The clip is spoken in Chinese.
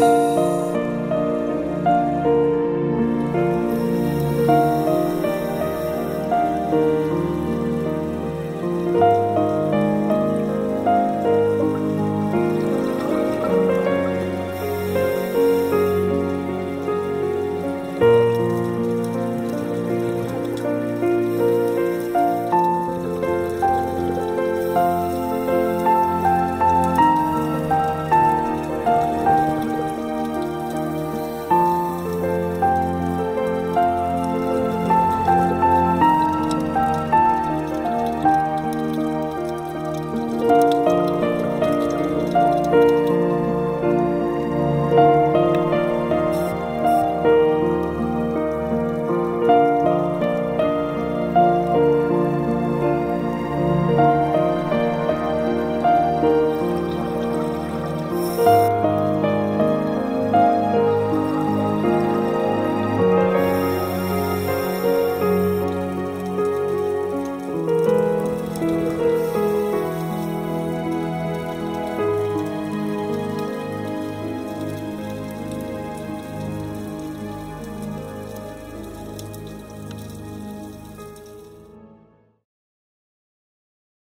아!